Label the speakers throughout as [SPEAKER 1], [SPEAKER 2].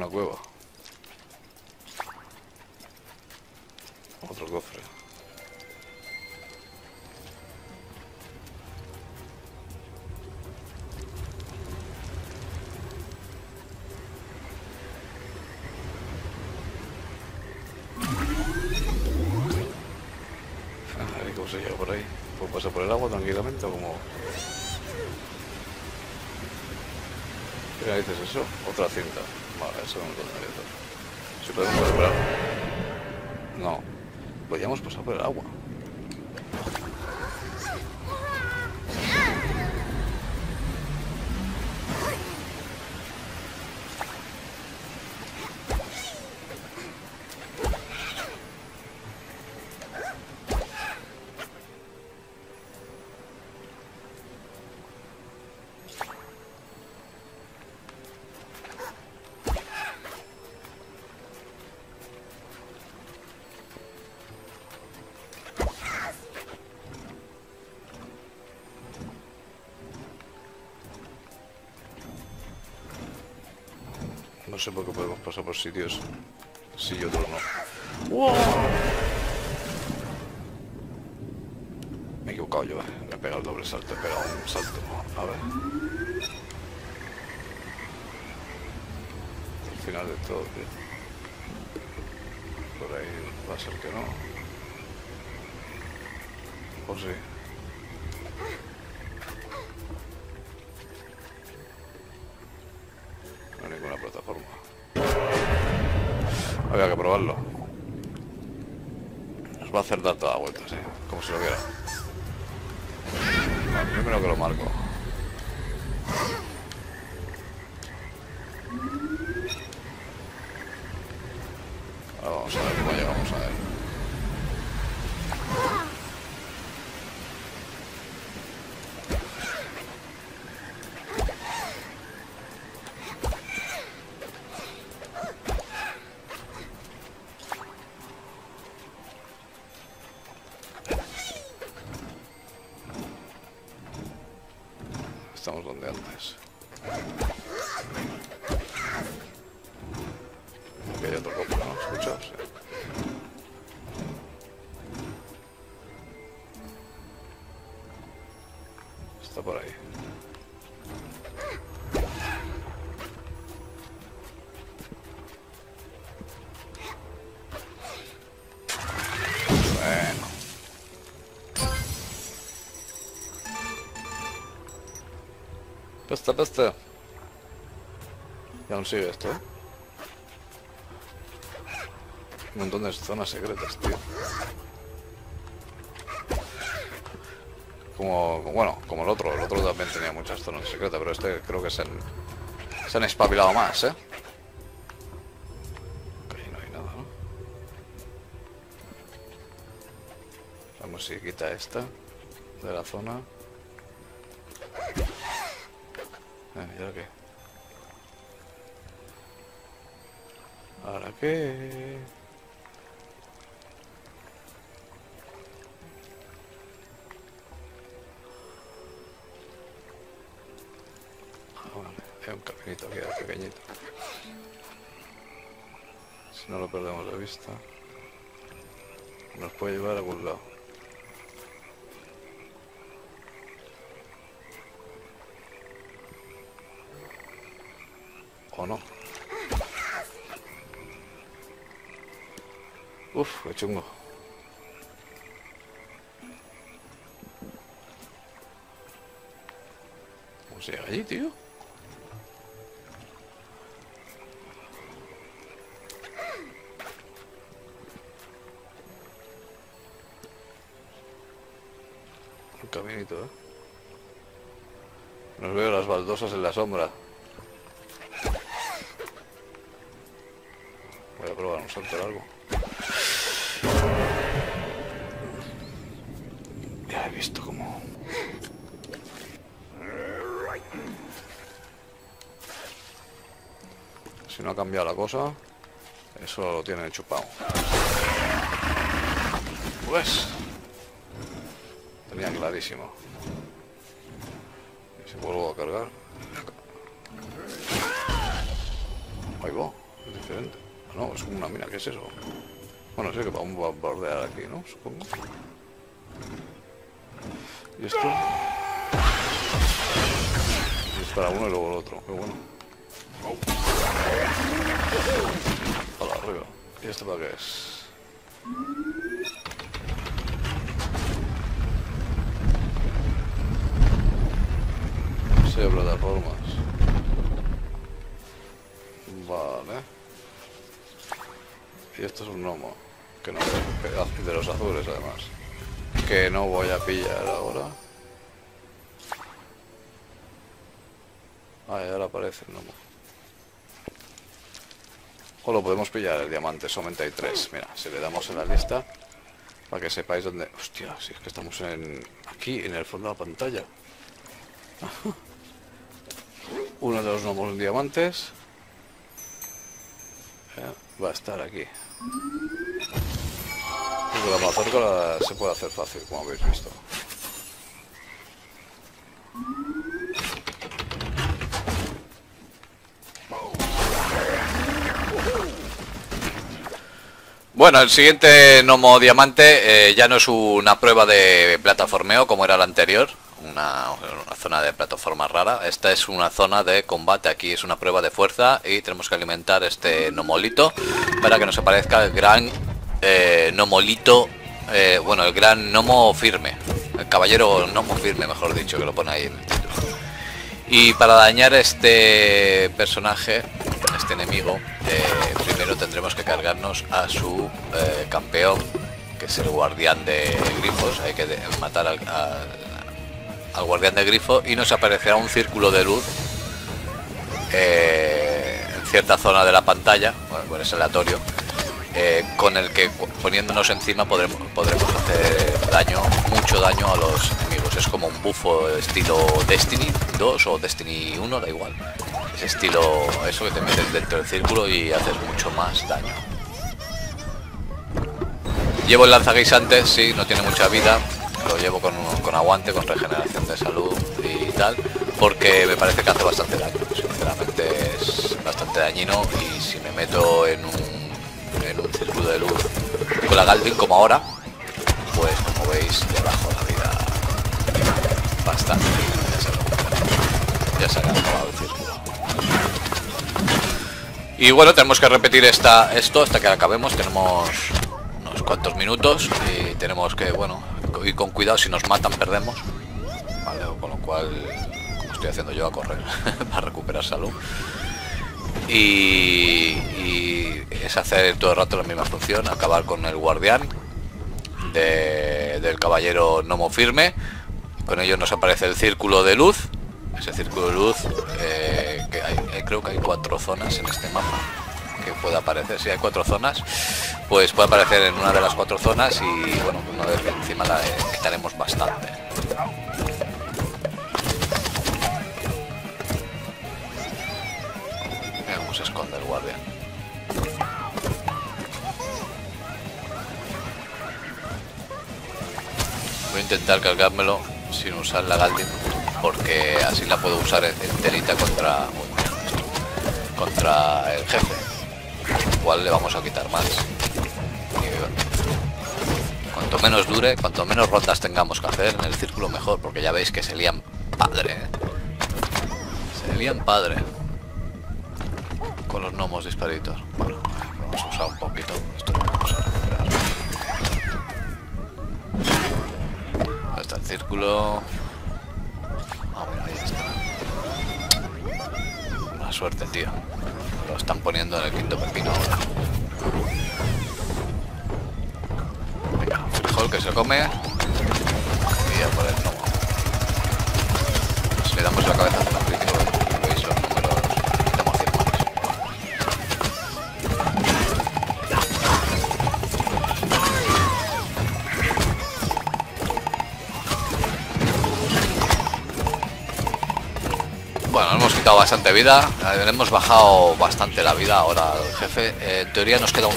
[SPEAKER 1] Una cueva. Otro cofre. Cómo se llega por ahí. ¿Puedo pasar por el agua tranquilamente o como...? ¿Qué dices eso? Otra cinta. Vale, eso no lo todo. Si podemos esperar. No. Podríamos pasar por el agua. No sé por qué podemos pasar por sitios sí y otros no. ¡Wow! Me he equivocado yo, eh. Me he pegado el doble salto, he pegado un salto. A ver. Al final de todo, tío. Por ahí va a ser que no. O sí. Hacer dar toda la vuelta, sí. Como si lo viera. Primero que lo marco. Ahora vamos a ver cómo llegamos a él. Pesta, pesta. Y aún sigue esto, ¿eh? Un montón de zonas secretas, tío. Como, bueno, como el otro. El otro también tenía muchas zonas secretas, pero este creo que se han, se han espabilado más, ¿eh? Ahí no hay nada, ¿no? Vamos si quita esta de la zona. Ah, ¿Y ahora qué? ¿Ahora qué? Ah. Hay un caminito aquí, pequeñito. Si no lo perdemos de vista, nos puede llevar a algún lado. Uf, qué chungo. ¿Cómo se llega allí, tío? Un caminito, ¿eh? Nos veo las baldosas en la sombra. Voy a probar un salto largo. Ya he visto cómo. Si no ha cambiado la cosa, eso lo tienen chupado. Pues. Tenía clarísimo. Y si vuelvo a cargar. No, es una mina, ¿qué es eso? Bueno, sé que vamos a bordear aquí, ¿no? Supongo. ¿Y esto? para uno y luego el otro, qué bueno. Para arriba. ¿Y esto para qué es? Sí, plataformas. Vale. Y esto es un gnomo. Que no de los azules además. Que no voy a pillar ahora. Ah, ahora aparece el gnomo. O lo podemos pillar el diamante, son 93. Mira, si le damos en la lista, para que sepáis dónde... Hostia, si es que estamos en... Aquí, en el fondo de la pantalla. Uno de los gnomos diamantes. Va a estar aquí. Se puede hacer fácil, como habéis visto.
[SPEAKER 2] Bueno, el siguiente Nomo Diamante eh, ya no es una prueba de plataformeo como era la anterior, una, zona de plataforma rara. Esta es una zona de combate, aquí es una prueba de fuerza y tenemos que alimentar este Nomolito para que nos aparezca el gran eh, Nomolito, eh, bueno, el gran Nomo firme, el caballero Nomo firme, mejor dicho, que lo pone ahí en el título. Y para dañar este personaje, este enemigo, eh, primero tendremos que cargarnos a su eh, campeón, que es el guardián de grifos. Hay que matar al, guardián de grifo y nos aparecerá un círculo de luz eh, en cierta zona de la pantalla, bueno, es aleatorio, con el que poniéndonos encima podremos, hacer daño, mucho daño a los enemigos. Es como un bufo estilo Destiny 2 o Destiny 1, da igual estilo, eso que te metes dentro del círculo y haces mucho más daño. Llevo el lanzaguisantes, sí, no tiene mucha vida, lo llevo con, con aguante, con regeneración de salud y tal, porque me parece que hace bastante daño, sinceramente es bastante dañino y si me meto en un, en un círculo de luz con la Galvin como ahora, pues como veis le bajo la vida bastante, ya se ha acabado el círculo. Y bueno, tenemos que repetir esta, esto hasta que acabemos. Tenemos unos cuantos minutos y tenemos que, bueno, ir con cuidado. Si nos matan, perdemos. Vale, con lo cual, como estoy haciendo yo, a correr para recuperar salud. Y, es hacer todo el rato la misma función, acabar con el guardián del caballero Nomo Firme. Con ello nos aparece el círculo de luz ese círculo de luz, eh, que hay, eh, creo que hay cuatro zonas en este mapa que puede aparecer, si hay cuatro zonas, pues puede aparecer en una de las cuatro zonas y bueno, una vez encima la eh, quitaremos bastante. Mira cómo se esconde el guardia. Voy a intentar cargármelo sin usar la Galdin porque así la puedo usar enterita contra contra el jefe cual le vamos a quitar más. Cuanto menos dure cuanto menos rondas tengamos que hacer en el círculo mejor porque ya veis que se lían padre ¿eh? se lían padre. Con los gnomos disparitos. Bueno vamos a usar un poquito. Esto vamos a recuperar. Está el círculo. Suerte, tío. Lo están poniendo en el quinto pepino ahora. Venga, frijol que se come. Y a por el. Si le damos la cabeza quitado bastante vida, hemos bajado bastante la vida ahora el jefe. Eh, en teoría nos queda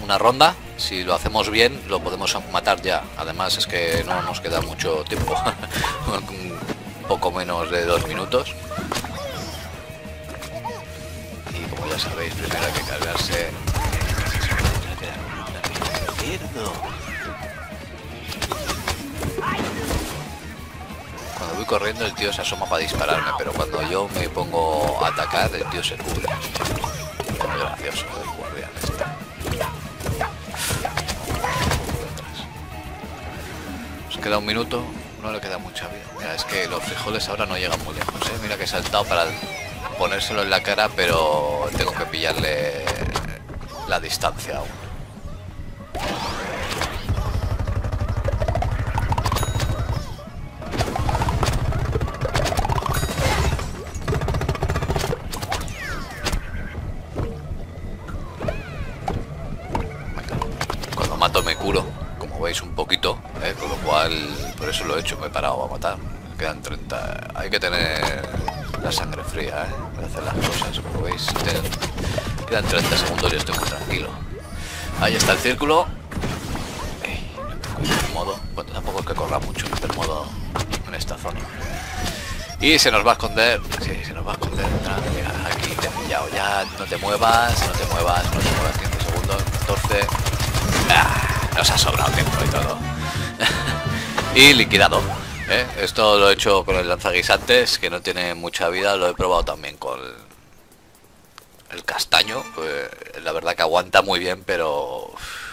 [SPEAKER 2] una ronda, si lo hacemos bien lo podemos matar ya. Además es que no nos queda mucho tiempo, un poco menos de dos minutos. Y como ya sabéis, primero hay que cargarse... Cuando voy corriendo el tío se asoma para dispararme, pero cuando yo me pongo a atacar el tío se cubre. Muy gracioso este. Nos queda un minuto, no le queda mucha vida. Mira, es que los frijoles ahora no llegan muy lejos, ¿eh? Mira que he saltado para ponérselo en la cara, pero tengo que pillarle la distancia aún. Eso lo he hecho, me he parado a matar. Quedan 30. Hay que tener la sangre fría, ¿eh? Para hacer las cosas, como veis. Quedan, quedan 30 segundos y estoy muy tranquilo. Ahí está el círculo. Ey, modo. Bueno, tampoco es que corra mucho el modo en esta zona. Y se nos va a esconder. Sí, se nos va a esconder. Mira, aquí te he pillado. Ya no te muevas, no te muevas, no te muevas 15 segundos, 14. Ah, nos ha sobrado tiempo y todo. Y liquidado. ¿eh? Esto lo he hecho con el lanzaguisantes, que no tiene mucha vida. Lo he probado también con el castaño. Pues, la verdad que aguanta muy bien, pero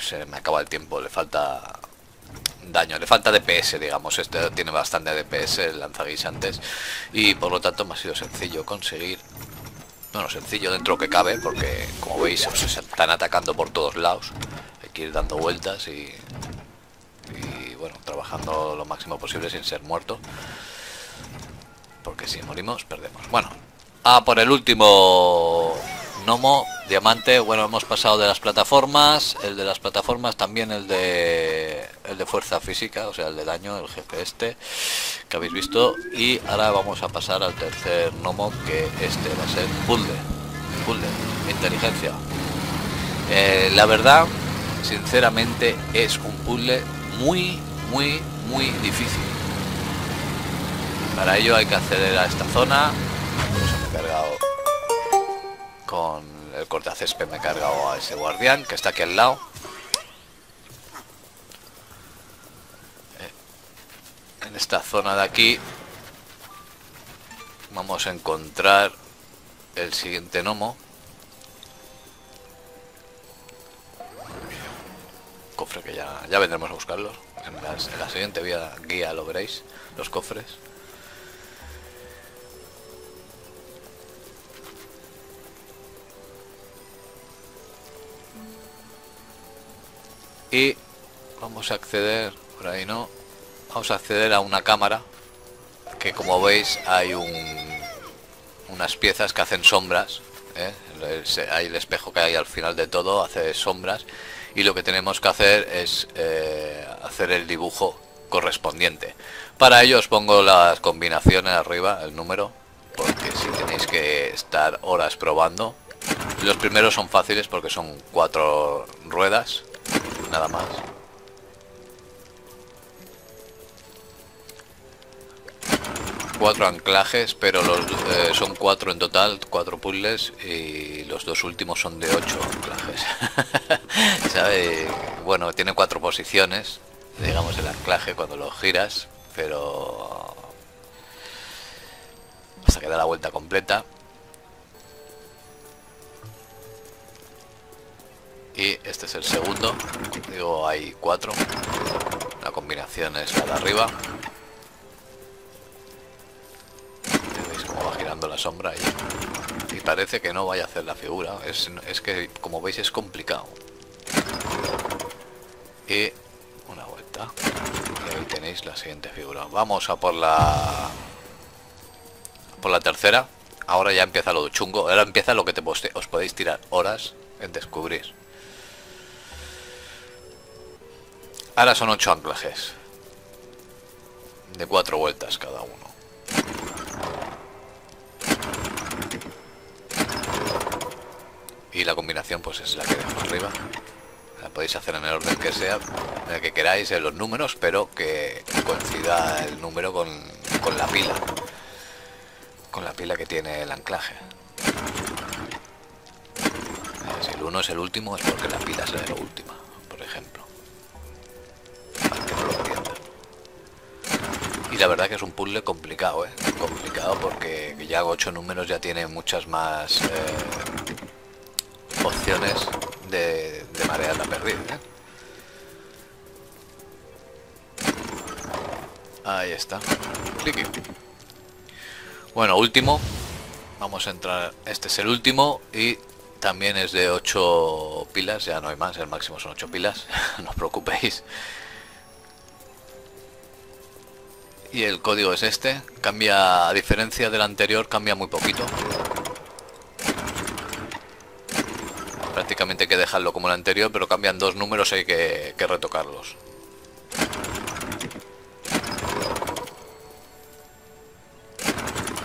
[SPEAKER 2] se me acaba el tiempo. Le falta daño, le falta DPS, digamos. Este tiene bastante DPS, el lanzaguisantes. Y por lo tanto me ha sido sencillo conseguir bueno, sencillo dentro que cabe, porque como veis os están atacando por todos lados. Hay que ir dando vueltas y trabajando lo máximo posible sin ser muerto. Porque si morimos, perdemos. Bueno, a por el último gnomo, diamante. Bueno, hemos pasado de las plataformas. El de las plataformas, también el de el de fuerza física, o sea, el de daño, el jefe este que habéis visto. Y ahora vamos a pasar al tercer gnomo, que este va a ser puzzle. Puzzle, inteligencia. Eh, la verdad, sinceramente, es un puzzle muy, muy, muy difícil. Para ello hay que acceder a esta zona. Por eso me he cargado con el cortacésped, me he cargado a ese guardián que está aquí al lado. Eh, En esta zona de aquí vamos a encontrar el siguiente gnomo. Cofre que ya, ya vendremos a buscarlos. En, la siguiente guía lo veréis, los cofres. Y vamos a acceder, por ahí no, vamos a acceder a una cámara que como veis hay un, unas piezas que hacen sombras. ¿eh? El espejo que hay al final de todo, hace sombras. Y lo que tenemos que hacer es eh, hacer el dibujo correspondiente. Para ello os pongo las combinaciones arriba, el número, porque si tenéis que estar horas probando. Los primeros son fáciles porque son cuatro ruedas, nada más. cuatro anclajes, pero los eh, son cuatro en total, cuatro puzzles y los dos últimos son de ocho anclajes. ¿Sabe? Bueno, tiene cuatro posiciones, digamos el anclaje cuando lo giras, pero hasta que da la vuelta completa. Y este es el segundo, digo hay cuatro, la combinación es la de arriba. Veis cómo va girando la sombra y, y parece que no vaya a hacer la figura. Es, es que, como veis, es complicado. Y una vuelta. Y ahí tenéis la siguiente figura. Vamos a por la... Por la tercera. Ahora ya empieza lo chungo. Ahora empieza lo que te poste- os podéis tirar horas en descubrir. Ahora son ocho anclajes. De cuatro vueltas cada uno. y la combinación pues es la que dejo arriba podéis hacer en el orden que sea el que queráis en los números pero que coincida el número con, con la pila con la pila que tiene el anclaje el 1 es el último es porque la pila es la última, por ejemplo. Y la verdad que es un puzzle complicado, ¿eh? Complicado porque ya hago 8 números ya tiene muchas más eh, opciones de, la perdida. ¿eh? Ahí está. Bueno, último. Vamos a entrar. Este es el último y también es de 8 pilas. Ya no hay más. El máximo son 8 pilas. no os preocupéis. Y el código es este. Cambia, a diferencia del anterior, cambia muy poquito. Prácticamente hay que dejarlo como el anterior, pero cambian dos números hay que, retocarlos.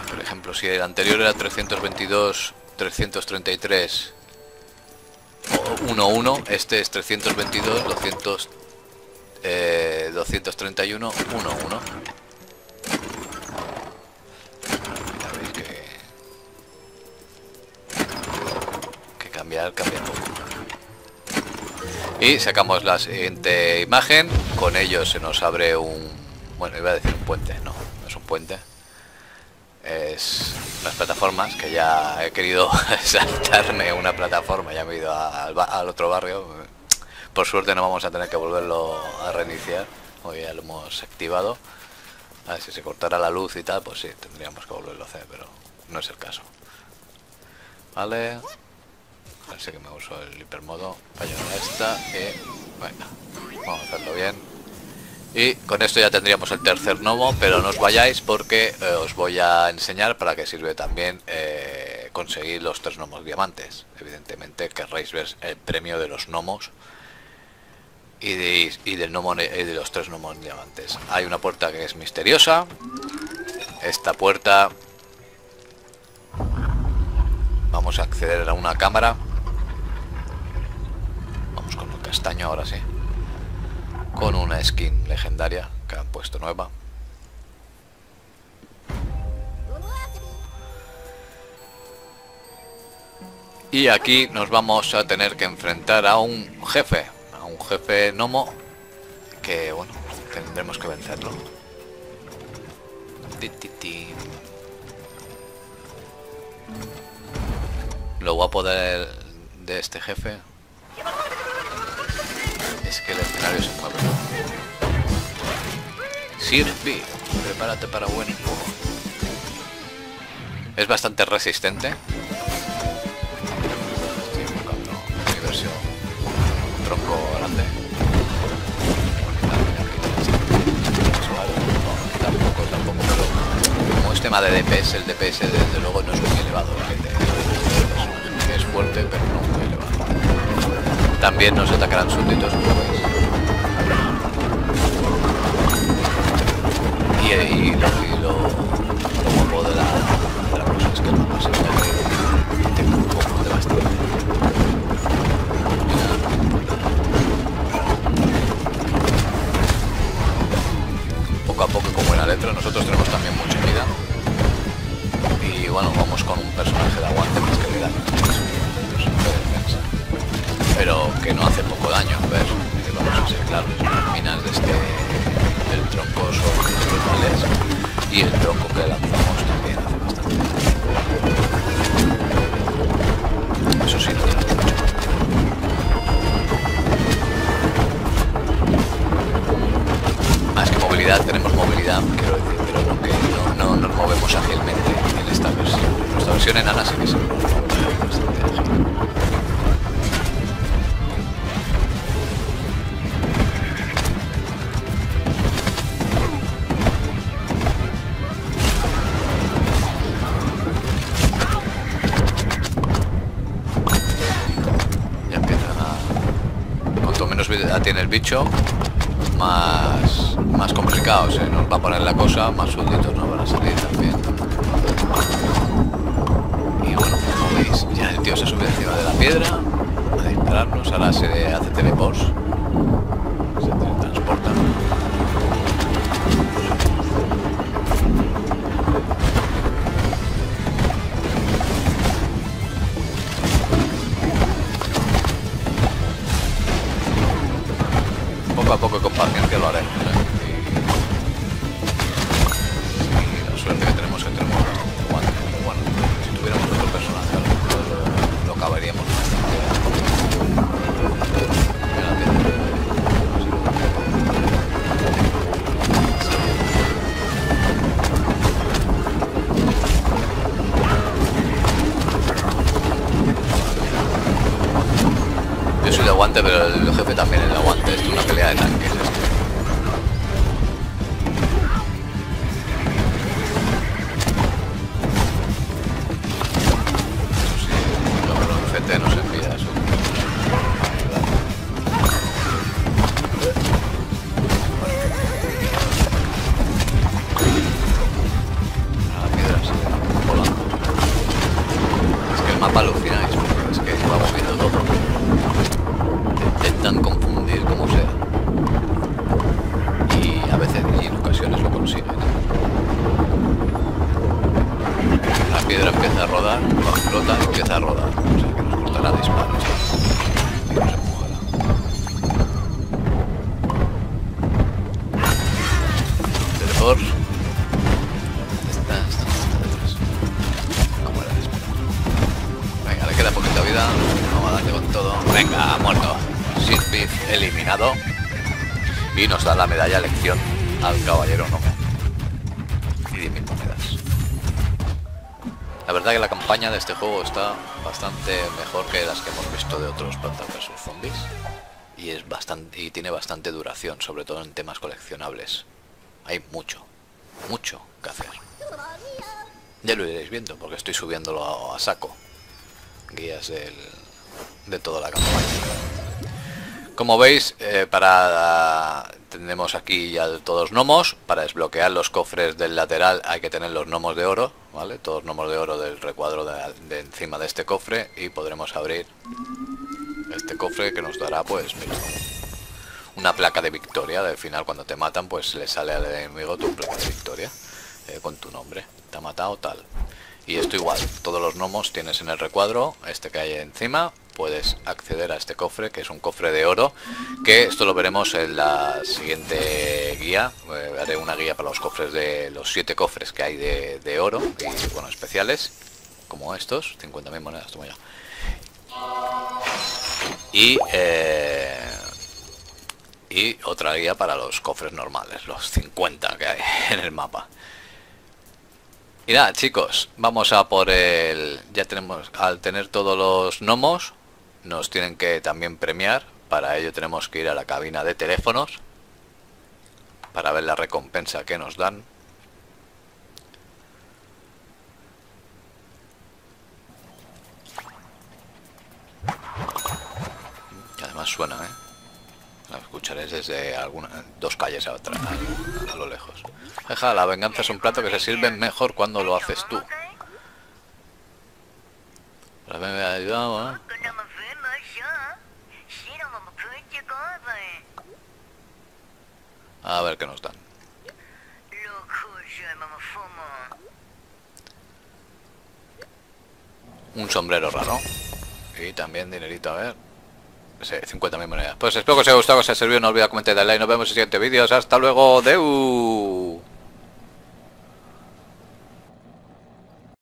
[SPEAKER 2] Por ejemplo, si el anterior era 322, 333 o 11, este es 322, 200, eh, 231, 11. Ya veis que, que cambiar, cambia poco. Y sacamos la siguiente imagen, con ello se nos abre un, bueno, iba a decir un puente, no, no es un puente. Es unas plataformas que ya he querido saltarme una plataforma ya me he ido al, otro barrio. Por suerte no vamos a tener que volverlo a reiniciar hoy ya lo hemos activado. A ver si se cortara la luz y tal pues sí tendríamos que volverlo a hacer pero no es el caso. Vale así que me uso el hipermodo para esta y venga vamos a hacerlo bien y con esto ya tendríamos el tercer gnomo, pero no os vayáis porque eh, os voy a enseñar para qué sirve también eh, conseguir los tres gnomos diamantes. Evidentemente querréis ver el premio de los gnomos y, de, y del gnomo, y de los tres gnomos diamantes. Hay una puerta que es misteriosa. Esta puerta... Vamos a acceder a una cámara. Castaño ahora sí con una skin legendaria que han puesto nueva. Y aquí nos vamos a tener que enfrentar a un jefe, a un jefe gnomo que bueno, tendremos que vencerlo. Lo guapo de este jefe es que el escenario se mueve. Sirvi, prepárate para buen juego. Es bastante resistente. Estoy tronco grande. Tampoco, tampoco, como es tema de DPS, el DPS desde luego no es muy elevado. Es fuerte, pero no muy elevado. También nos atacarán súbditos, Y, lo, lo, lo guapo de la, de la cosa es que el mapa se tengo un poco de bastante. Poco a poco, como en la letra, nosotros tenemos también mucha vida. Y bueno, vamos con un personaje de aguante más que vida pero que no hace poco daño. A ver, vamos a ser claros, minas de este el tronco son brutales y el tronco que lanzamos también hace bastante daño. Eso sí, no tenemos mucho. Más que movilidad, tenemos movilidad, quiero decir, pero no, que no, no nos movemos ágilmente en esta versión. Nuestra versión enana sí que se tiene el bicho, más, más complicado se nos va a poner la cosa, más súbditos nos van a salir también. Y bueno, como veis, ya el tío se sube encima de la piedra a dispararnos, ahora se hace teleport, y con paciencia lo. ¿eh? Y, la suerte que tenemos que tenemos guante. Bueno, si tuviéramos otro personaje lo lo, lo acabaríamos pero el jefe también es La verdad que la campaña de este juego está bastante mejor que las que hemos visto de otros Plantas vs Zombies. Y es bastante y tiene bastante duración, sobre todo en temas coleccionables. Hay mucho, mucho que hacer. Ya lo iréis viendo porque estoy subiéndolo a, saco. Guías del, de toda la campaña. Como veis, eh, para tenemos aquí ya todos gnomos. Para desbloquear los cofres del lateral hay que tener los gnomos de oro, ¿vale? Todos gnomos de oro del recuadro de, encima de este cofre y podremos abrir este cofre que nos dará, pues, una placa de victoria. Del final, cuando te matan, pues le sale al enemigo tu placa de victoria eh, con tu nombre. Te ha matado tal. Y esto igual, todos los gnomos tienes en el recuadro, este que hay encima, puedes acceder a este cofre, que es un cofre de oro, que esto lo veremos en la siguiente guía, Eh, haré una guía para los cofres de los siete cofres que hay de, de oro, y bueno, especiales, como estos, 50.000 monedas, toma ya. Y, eh, y otra guía para los cofres normales, los 50 que hay en el mapa. Y nada, chicos, vamos a por el... Ya tenemos, al tener todos los gnomos, nos tienen que también premiar. Para ello tenemos que ir a la cabina de teléfonos para ver la recompensa que nos dan. Que además suena, ¿eh? La escucharéis desde alguna, dos calles a, otra, a, lo lejos. Deja, la venganza es un plato que se sirve mejor cuando lo haces tú. Me ha ayudado, ¿eh? A ver qué nos dan. Un sombrero raro. Y también dinerito, a ver. Sí, 50.000 monedas. Pues espero que os haya gustado, que os haya servido. No olvidéis comentar, darle like. Nos vemos en el siguiente vídeo. Hasta luego. Deu.